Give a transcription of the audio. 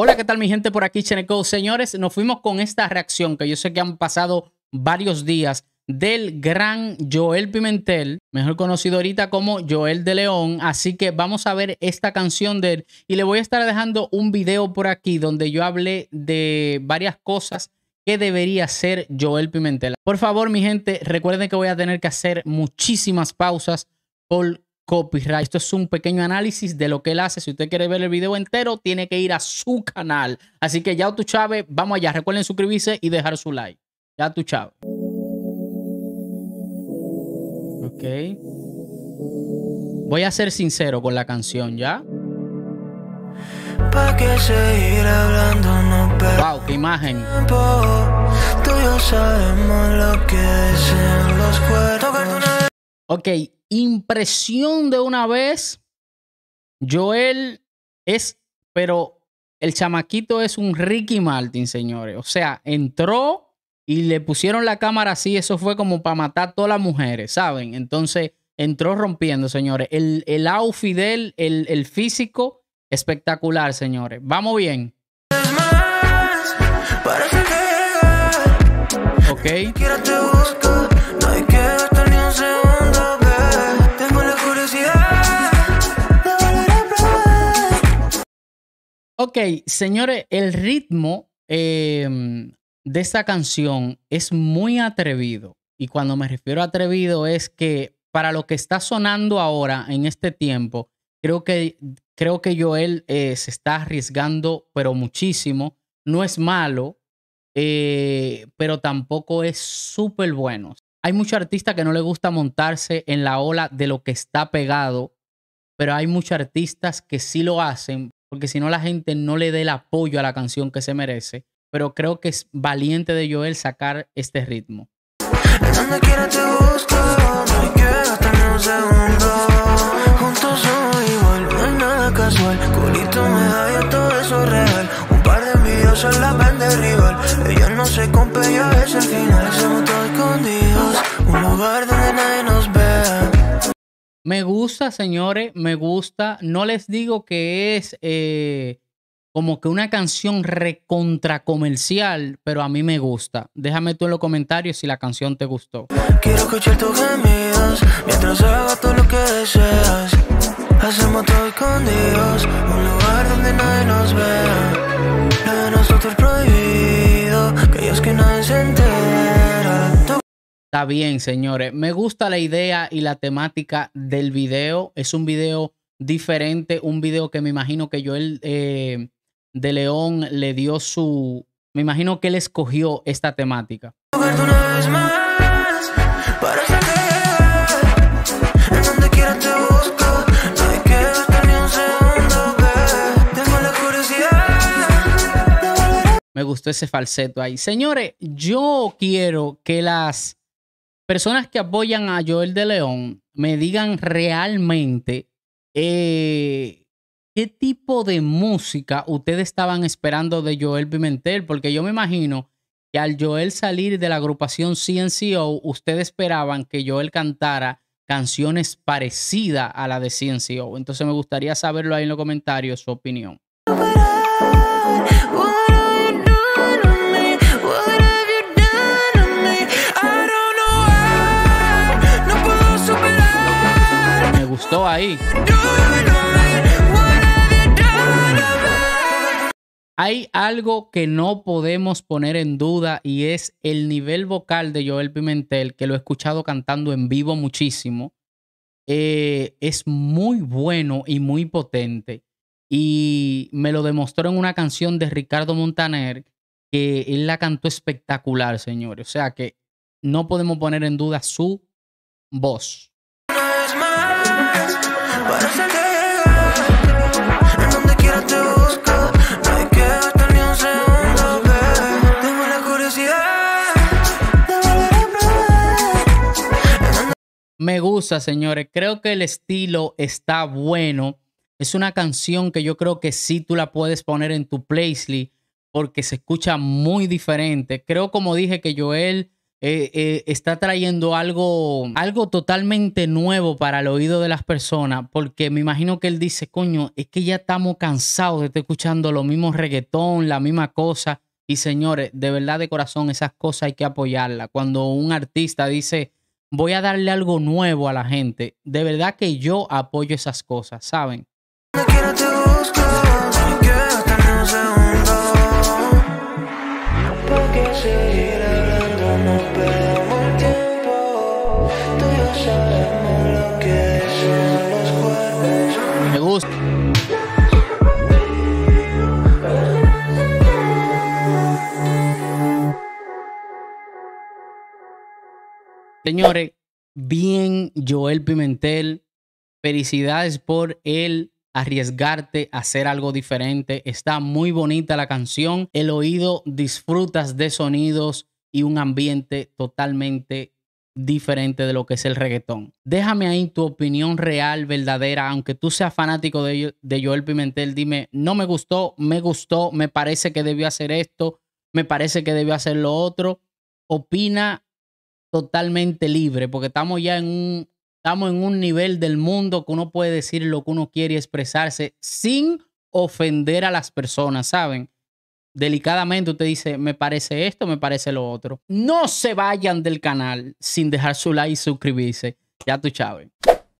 Hola, ¿qué tal mi gente por aquí, Cheneco? Señores, nos fuimos con esta reacción que yo sé que han pasado varios días del gran Joel Pimentel, mejor conocido ahorita como Joel de León. Así que vamos a ver esta canción de él y le voy a estar dejando un video por aquí donde yo hablé de varias cosas que debería ser Joel Pimentel. Por favor, mi gente, recuerden que voy a tener que hacer muchísimas pausas por copyright. Esto es un pequeño análisis de lo que él hace. Si usted quiere ver el video entero, tiene que ir a su canal. Así que ya tú, Chávez, vamos allá. Recuerden suscribirse y dejar su like. Ya tú, Chávez. Ok. Voy a ser sincero con la canción, ¿ya? ¿Pa qué seguir hablando? No Wow, qué imagen. Tú y yo sabemos lo que dicen los cuerpos. Ok, impresión de una vez. Joel es, pero el chamaquito es un Ricky Martin, señores. O sea, entró y le pusieron la cámara así, eso fue como para matar a todas las mujeres, ¿saben? Entonces entró rompiendo, señores. El, el outfit del, el, el físico, espectacular, señores. Vamos bien. Ok. Ok, señores, el ritmo eh, de esta canción es muy atrevido. Y cuando me refiero a atrevido es que para lo que está sonando ahora en este tiempo, creo que, creo que Joel eh, se está arriesgando, pero muchísimo. No es malo, eh, pero tampoco es súper bueno. Hay muchos artistas que no le gusta montarse en la ola de lo que está pegado, pero hay muchos artistas que sí lo hacen, porque si no la gente no le dé el apoyo a la canción que se merece pero creo que es valiente de Joel sacar este ritmo. Busco, no somos se compra, ya es el final. Hacemos todo escondidos, un lugar donde nadie. Me gusta, señores, me gusta. No les digo que es eh, como que una canción recontra comercial, pero a mí me gusta. Déjame tú en los comentarios si la canción te gustó. Quiero escuchar tus gemidos mientras haga todo lo que deseas. Hacemos todo escondidos, un lugar donde nadie nos vea. Lo de nosotros prohibido, Está bien, señores. Me gusta la idea y la temática del video. Es un video diferente, un video que me imagino que yo él eh, de León le dio su... Me imagino que él escogió esta temática. Me gustó ese falseto ahí. Señores, yo quiero que las personas que apoyan a Joel de León me digan realmente eh, qué tipo de música ustedes estaban esperando de Joel Pimentel, porque yo me imagino que al Joel salir de la agrupación CNCO, ustedes esperaban que Joel cantara canciones parecidas a la de CNCO. Entonces me gustaría saberlo ahí en los comentarios, su opinión. Hay algo que no podemos poner en duda y es el nivel vocal de Joel Pimentel, que lo he escuchado cantando en vivo muchísimo. Eh, es muy bueno y muy potente. Y me lo demostró en una canción de Ricardo Montaner, que él la cantó espectacular, señores. O sea que no podemos poner en duda su voz. Me gusta, señores. Creo que el estilo está bueno. Es una canción que yo creo que sí tú la puedes poner en tu playlist porque se escucha muy diferente. Creo, como dije, que Joel eh, eh, está trayendo algo, algo totalmente nuevo para el oído de las personas, porque me imagino que él dice, coño, es que ya estamos cansados de estar escuchando lo mismo reggaetón, la misma cosa. Y señores, de verdad de corazón, esas cosas hay que apoyarlas. Cuando un artista dice, voy a darle algo nuevo a la gente, de verdad que yo apoyo esas cosas, ¿saben? Señores, bien Joel Pimentel. Felicidades por el arriesgarte a hacer algo diferente. Está muy bonita la canción. El oído disfrutas de sonidos y un ambiente totalmente diferente de lo que es el reggaetón. Déjame ahí tu opinión real, verdadera, aunque tú seas fanático de, de Joel Pimentel, dime, no me gustó, me gustó, me parece que debió hacer esto, me parece que debió hacer lo otro. Opina totalmente libre, porque estamos ya en un, estamos en un nivel del mundo que uno puede decir lo que uno quiere y expresarse sin ofender a las personas, ¿saben? Delicadamente usted dice, me parece esto, me parece lo otro. No se vayan del canal sin dejar su like y suscribirse. Ya tú, Chávez.